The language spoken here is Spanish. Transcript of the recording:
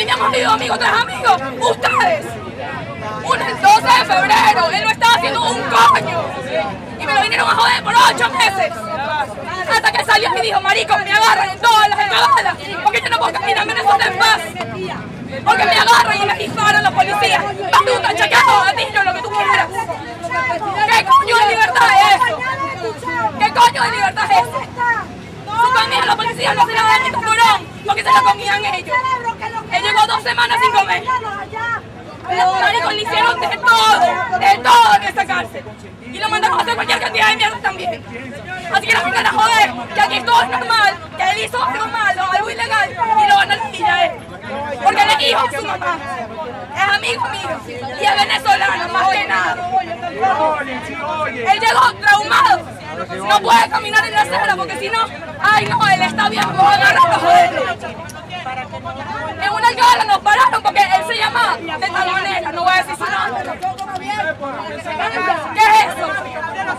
mí me han jodido amigos tres amigos. Ustedes. Un el 12 de febrero, él no estaba haciendo un coño. Y me lo vinieron a joder por ocho meses. Hasta que salió y dijo, marico, me agarran todas las cagadas. Porque yo no puedo caminar en Venezuela en paz. Porque me agarran y me disparan los policías. Batuta, chacao, gatillo, lo que tú quieras. ¿Qué coño de libertad es eso? ¿Qué coño de libertad es eso? Su comida los policías no se la dan ni cabrón, porque se la comían ellos. Él llegó dos semanas sin comer. Marico, le hicieron de todo, de todo en esa cárcel. Y lo mandaron a hacer cualquier cantidad de mierda también. Así que no vengan a joder, que aquí todo es normal, que él hizo algo malo, algo ilegal, y lo van a la a él. Porque le dijo a su mamá, es amigo mío, y es venezolano, más que nada. Él llegó traumado, no puede caminar en la acera porque si no, ay no, él está bien, vamos a agarrarlo a mamá de talonera, no voy a decir su nombre. ¿Qué es eso?